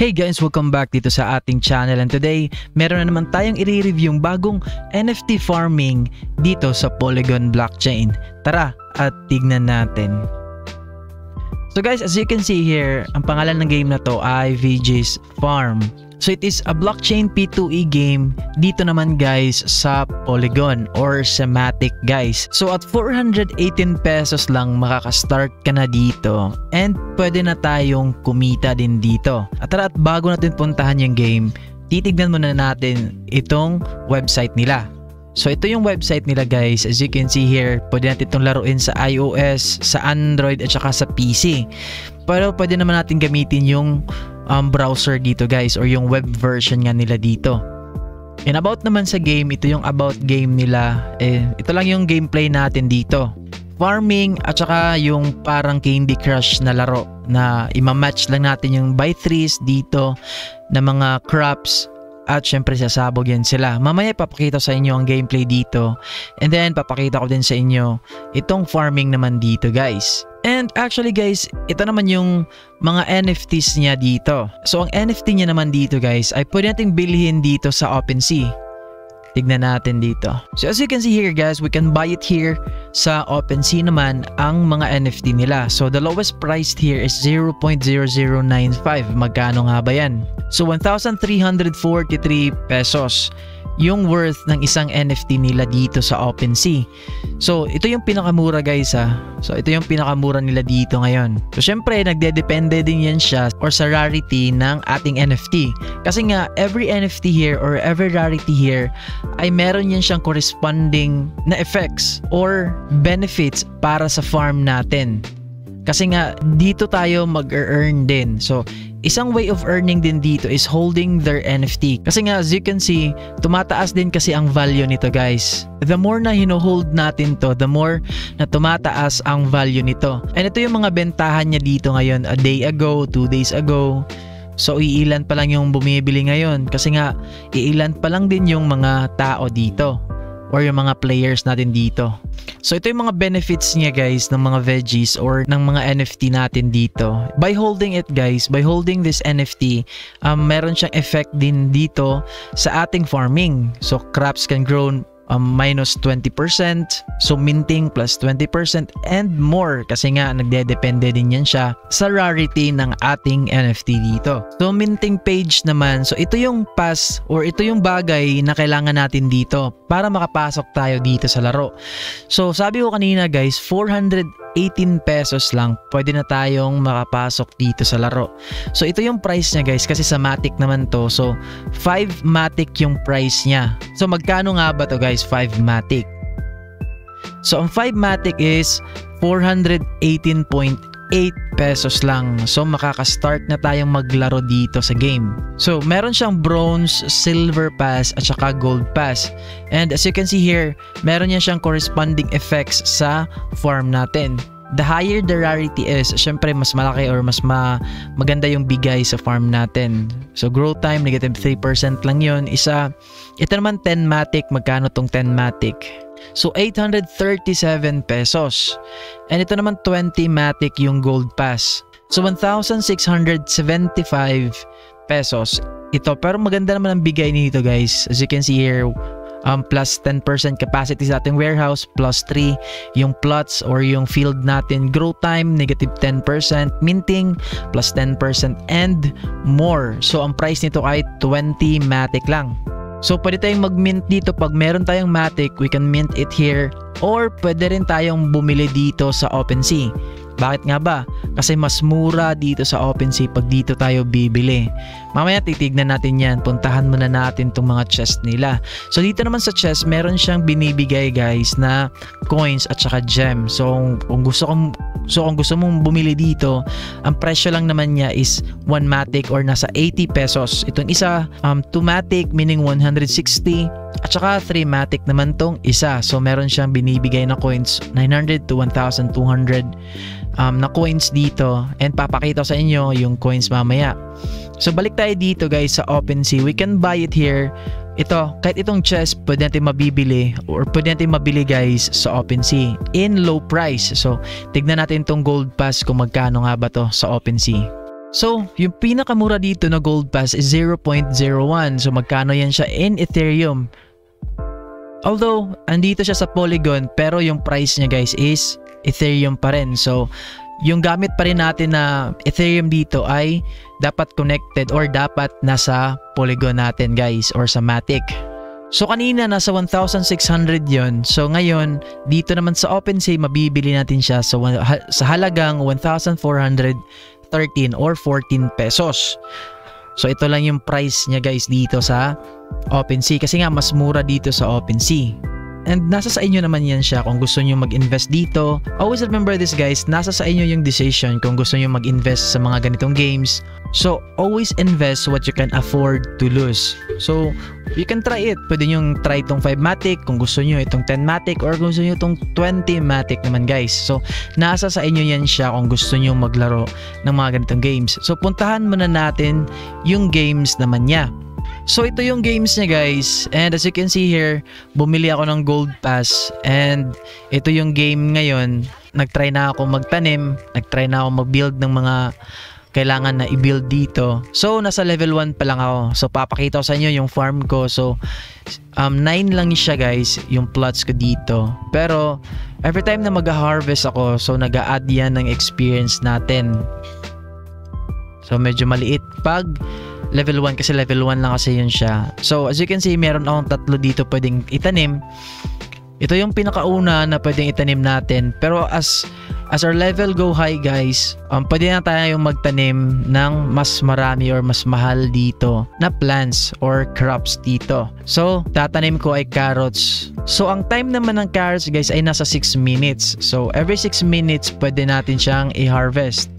Hey guys, welcome back dito sa ating channel and today meron na naman tayong i-review yung bagong NFT farming dito sa Polygon blockchain. Tara at tignan natin. So guys, as you can see here, ang pangalan ng game na to ay VJ's Farm. So it is a blockchain P2E game dito naman guys sa Polygon or Sematic guys. So at 418 pesos lang makaka-start ka na dito and pwede na tayong kumita din dito. At tara at bago natin puntahan yung game, titignan muna natin itong website nila. So ito yung website nila guys. As you can see here, pwede natin itong laruin sa iOS, sa Android at saka sa PC. Pero pwede naman natin gamitin yung um, browser dito guys or yung web version nga nila dito. And about naman sa game, ito yung about game nila. Eh, ito lang yung gameplay natin dito. Farming at saka yung parang Candy Crush na laro na ima-match lang natin yung buy trees dito na mga crops at syempre sasabog yan sila. Mamaya papakita sa inyo ang gameplay dito and then papakita ko din sa inyo itong farming naman dito guys. And actually guys, ito naman yung mga NFTs niya dito. So ang NFT niya naman dito guys ay pwede nating bilhin dito sa OpenSea. Tignan natin dito. So as you can see here guys, we can buy it here sa OpenSea naman ang mga NFT nila. So the lowest price here is 0.0095. Magkano nga ba yan? So 1,343 pesos yung worth ng isang NFT nila dito sa OpenSea. So, ito yung pinakamura guys ha. So, ito yung pinakamura nila dito ngayon. So, syempre, nagde-depende din yan siya or sa rarity ng ating NFT. Kasi nga, every NFT here or every rarity here ay meron yan siyang corresponding na effects or benefits para sa farm natin. Kasi nga, dito tayo mag-earn din. So, isang way of earning din dito is holding their NFT. Kasi nga, as you can see, tumataas din kasi ang value nito guys. The more na hino-hold natin to, the more na tumataas ang value nito. And ito yung mga bentahan niya dito ngayon, a day ago, two days ago. So iilan pa lang yung bumibili ngayon kasi nga iilan pa lang din yung mga tao dito or yung mga players natin dito. So ito yung mga benefits niya guys ng mga veggies or ng mga NFT natin dito. By holding it guys, by holding this NFT, um, meron siyang effect din dito sa ating farming. So crops can grow um, minus 20%, so minting plus 20% and more kasi nga nagdedepende din yan siya sa rarity ng ating NFT dito. So minting page naman, so ito yung pass or ito yung bagay na kailangan natin dito para makapasok tayo dito sa laro. So sabi ko kanina guys, 400 18 pesos lang, pwede na tayong makapasok dito sa laro. So ito yung price niya guys kasi sa Matic naman to. So 5 Matic yung price niya. So magkano nga ba to guys 5 Matic? So ang 5 Matic is 418.8 pesos lang. So makaka-start na tayong maglaro dito sa game. So meron siyang bronze, silver pass at saka gold pass. And as you can see here, meron niya siyang corresponding effects sa farm natin. The higher the rarity is, syempre mas malaki or mas ma maganda yung bigay sa farm natin. So growth time, negative 3% lang yon Isa, ito naman 10 matic, magkano tong 10 matic? So 837 pesos. And ito naman 20 matic yung gold pass. So 1,675 pesos. Ito pero maganda naman ang bigay nito guys. As you can see here, um, plus 10% capacity sa ating warehouse, plus 3 yung plots or yung field natin, grow time, negative 10%, minting, plus 10%, and more. So, ang price nito ay 20 Matic lang. So, pwede tayong mag-mint dito. Pag meron tayong Matic, we can mint it here. Or, pwede rin tayong bumili dito sa OpenSea. Bakit nga ba? Kasi mas mura dito sa OpenSea pag dito tayo bibili. Mamaya titignan natin yan. Puntahan muna natin itong mga chest nila. So dito naman sa chest, meron siyang binibigay guys na coins at saka gem. So kung gusto kong So kung gusto mong bumili dito, ang presyo lang naman niya is 1 matic or nasa 80 pesos. Itong isa, um, 2 matic meaning 160 at saka 3 matic naman tong isa. So meron siyang binibigay na coins 900 to 1,200 um, na coins dito and papakita sa inyo yung coins mamaya. So balik tayo dito guys sa OpenSea. We can buy it here ito, kahit itong chest, pwede natin mabibili or pwede natin mabili guys sa OpenSea in low price. So, tignan natin itong gold pass kung magkano nga ba to sa OpenSea. So, yung pinakamura dito na Gold Pass is 0.01. So, magkano yan siya in Ethereum? Although, andito siya sa Polygon, pero yung price niya guys is Ethereum pa rin. So, yung gamit pa rin natin na Ethereum dito ay dapat connected or dapat nasa Polygon natin guys or sa Matic. So kanina nasa 1,600 yon. So ngayon, dito naman sa OpenSea, mabibili natin siya sa, sa halagang 1,413 or 14 pesos. So ito lang yung price niya guys dito sa OpenSea kasi nga mas mura dito sa OpenSea. And nasa sa inyo naman yan siya kung gusto niyo mag-invest dito. Always remember this guys, nasa sa inyo yung decision kung gusto niyo mag-invest sa mga ganitong games. So, always invest what you can afford to lose. So, you can try it. Pwede nyo try itong 5matic kung gusto niyo itong 10matic or kung gusto niyo itong 20matic naman guys. So, nasa sa inyo yan siya kung gusto niyo maglaro ng mga ganitong games. So, puntahan muna natin yung games naman niya. So ito yung games niya guys and as you can see here bumili ako ng gold pass and ito yung game ngayon nagtry na ako magtanim nagtry na ako mag-build ng mga kailangan na i-build dito. So, nasa level 1 pa lang ako. So, papakita ko sa inyo yung farm ko. So, um, 9 lang siya guys, yung plots ko dito. Pero, every time na mag-harvest ako, so nag-a-add yan ng experience natin. So, medyo maliit pag level 1 kasi level 1 lang kasi yun siya. So as you can see, meron akong tatlo dito pwedeng itanim. Ito yung pinakauna na pwedeng itanim natin. Pero as as our level go high guys, um, pwede na tayo yung magtanim ng mas marami or mas mahal dito na plants or crops dito. So, tatanim ko ay carrots. So, ang time naman ng carrots guys ay nasa 6 minutes. So, every 6 minutes pwede natin siyang i-harvest.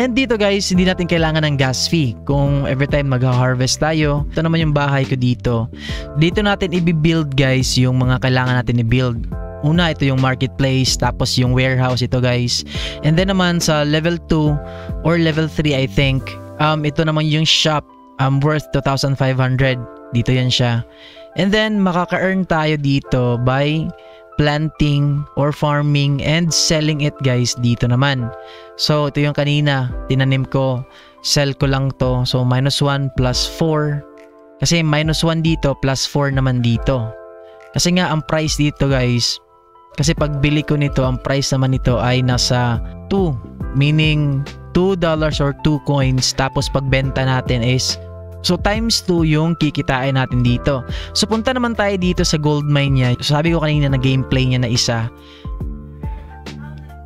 And dito guys, hindi natin kailangan ng gas fee kung every time mag-harvest tayo. Ito naman yung bahay ko dito. Dito natin i-build guys yung mga kailangan natin i-build. Una, ito yung marketplace, tapos yung warehouse ito guys. And then naman sa level 2 or level 3 I think, um, ito naman yung shop um, worth 2,500. Dito yan siya. And then makaka-earn tayo dito by planting or farming and selling it guys dito naman. So ito yung kanina tinanim ko. Sell ko lang to. So minus 1 plus 4. Kasi minus 1 dito plus 4 naman dito. Kasi nga ang price dito guys. Kasi pag bili ko nito ang price naman nito ay nasa 2. Meaning $2 or 2 coins. Tapos pagbenta natin is So times 2 yung kikitain natin dito. So punta naman tayo dito sa gold mine niya. So, sabi ko kanina na gameplay niya na isa.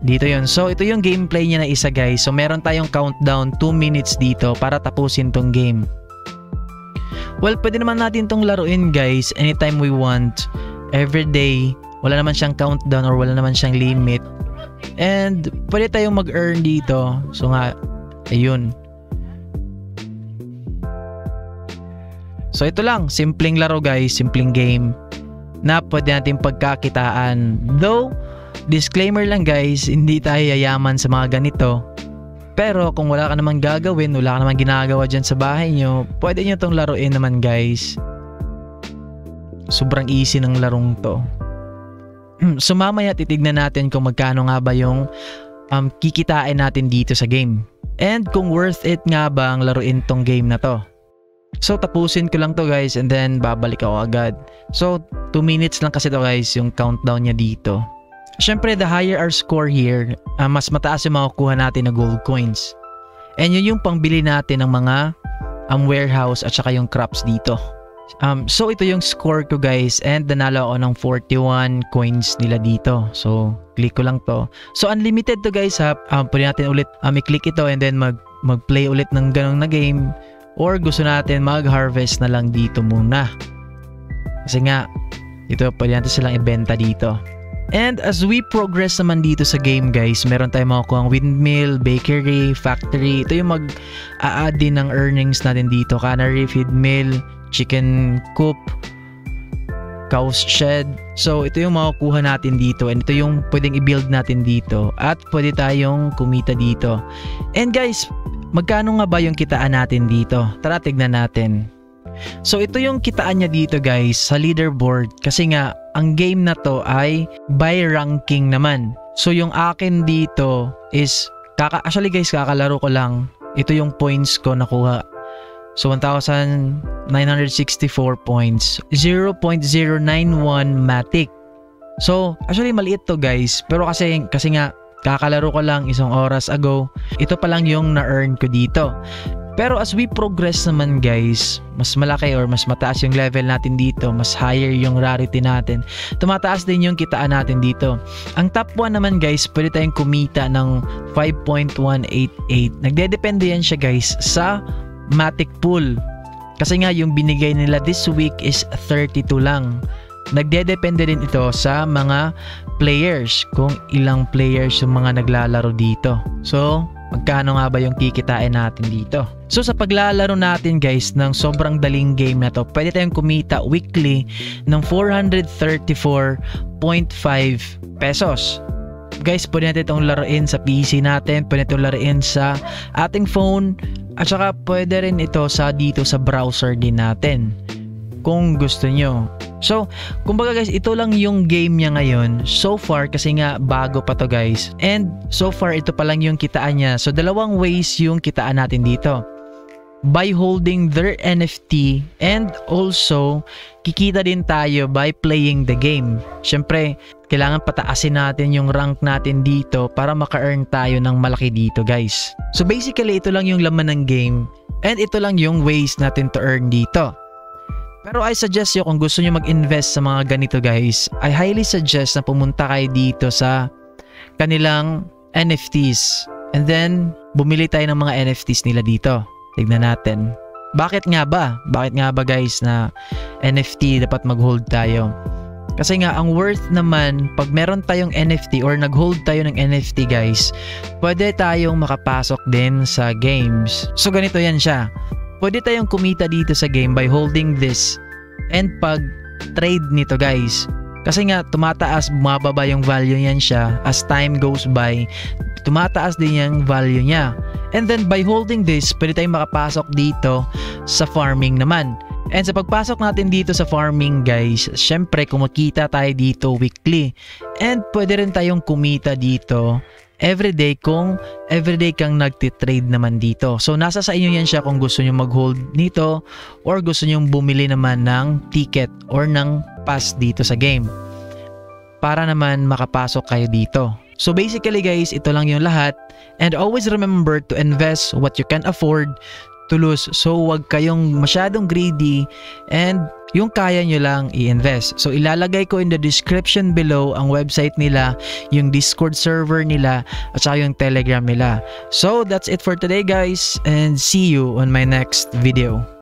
Dito yon. So ito yung gameplay niya na isa guys. So meron tayong countdown 2 minutes dito para tapusin tong game. Well, pwede naman natin tong laruin guys anytime we want. Every day. Wala naman siyang countdown or wala naman siyang limit. And pwede tayong mag-earn dito. So nga, ayun. So ito lang, simpleng laro guys, simpleng game na pwede natin pagkakitaan. Though, disclaimer lang guys, hindi tayo yayaman sa mga ganito. Pero kung wala ka namang gagawin, wala ka namang ginagawa dyan sa bahay nyo, pwede nyo tong laruin naman guys. Sobrang easy ng larong to. so mamaya titignan natin kung magkano nga ba yung um, kikitain natin dito sa game. And kung worth it nga ba ang laruin tong game na to. So tapusin ko lang to guys and then babalik ako agad. So 2 minutes lang kasi to guys yung countdown niya dito. Siyempre the higher our score here, uh, mas mataas yung makukuha natin na gold coins. And yun yung pangbili natin ng mga um, warehouse at saka yung crops dito. Um, so ito yung score ko guys and nanalo ako ng 41 coins nila dito. So click ko lang to. So unlimited to guys ha. Um, pwede natin ulit um, i-click ito and then mag mag-play ulit ng ganong na game or gusto natin mag-harvest na lang dito muna. Kasi nga, ito pwede natin silang ibenta dito. And as we progress naman dito sa game guys, meron tayong makukuha windmill, bakery, factory. Ito yung mag-a-add din ng earnings natin dito. Cannery, feed mill, chicken coop, cow's shed. So ito yung makukuha natin dito and ito yung pwedeng i-build natin dito at pwede tayong kumita dito. And guys, Magkano nga ba yung kitaan natin dito? Tara tignan natin. So ito yung kitaan niya dito guys sa leaderboard kasi nga ang game na to ay by ranking naman. So yung akin dito is Kaka actually guys, kakalaro ko lang. Ito yung points ko nakuha. So 1,964 points. 0.091 Matic. So, actually maliit to guys. Pero kasi, kasi nga, kakalaro ko lang isang oras ago. Ito pa lang yung na-earn ko dito. Pero as we progress naman guys, mas malaki or mas mataas yung level natin dito, mas higher yung rarity natin, tumataas din yung kitaan natin dito. Ang top 1 naman guys, pwede tayong kumita ng 5.188. Nagdedepende yan siya guys sa Matic Pool. Kasi nga yung binigay nila this week is 32 lang. Nagdedepende din ito sa mga players, kung ilang players yung mga naglalaro dito. So, magkano nga ba yung kikitain natin dito? So sa paglalaro natin guys ng sobrang daling game na to, pwede tayong kumita weekly ng 434.5 pesos. Guys, pwede natin itong laruin sa PC natin, pwede itong laruin sa ating phone, at saka pwede rin ito sa dito sa browser din natin kung gusto nyo. So, kumbaga guys, ito lang yung game niya ngayon. So far, kasi nga bago pa to guys. And so far, ito pa lang yung kitaan niya. So, dalawang ways yung kitaan natin dito. By holding their NFT and also kikita din tayo by playing the game. Siyempre, kailangan pataasin natin yung rank natin dito para maka-earn tayo ng malaki dito guys. So basically, ito lang yung laman ng game and ito lang yung ways natin to earn dito. Pero I suggest you kung gusto niyo mag-invest sa mga ganito guys, I highly suggest na pumunta kayo dito sa kanilang NFTs. And then, bumili tayo ng mga NFTs nila dito. Tignan natin. Bakit nga ba? Bakit nga ba guys na NFT dapat mag-hold tayo? Kasi nga, ang worth naman, pag meron tayong NFT or nag-hold tayo ng NFT guys, pwede tayong makapasok din sa games. So ganito yan siya pwede tayong kumita dito sa game by holding this and pag trade nito guys. Kasi nga tumataas, bumababa yung value niyan siya as time goes by. Tumataas din yung value niya. And then by holding this, pwede tayong makapasok dito sa farming naman. And sa pagpasok natin dito sa farming guys, syempre kumikita tayo dito weekly. And pwede rin tayong kumita dito everyday kung everyday kang nagtitrade naman dito. So nasa sa inyo yan siya kung gusto nyo mag-hold nito or gusto nyo bumili naman ng ticket or ng pass dito sa game para naman makapasok kayo dito. So basically guys, ito lang yung lahat and always remember to invest what you can afford to lose. So wag kayong masyadong greedy and yung kaya nyo lang i-invest. So ilalagay ko in the description below ang website nila, yung Discord server nila, at saka yung Telegram nila. So that's it for today guys and see you on my next video.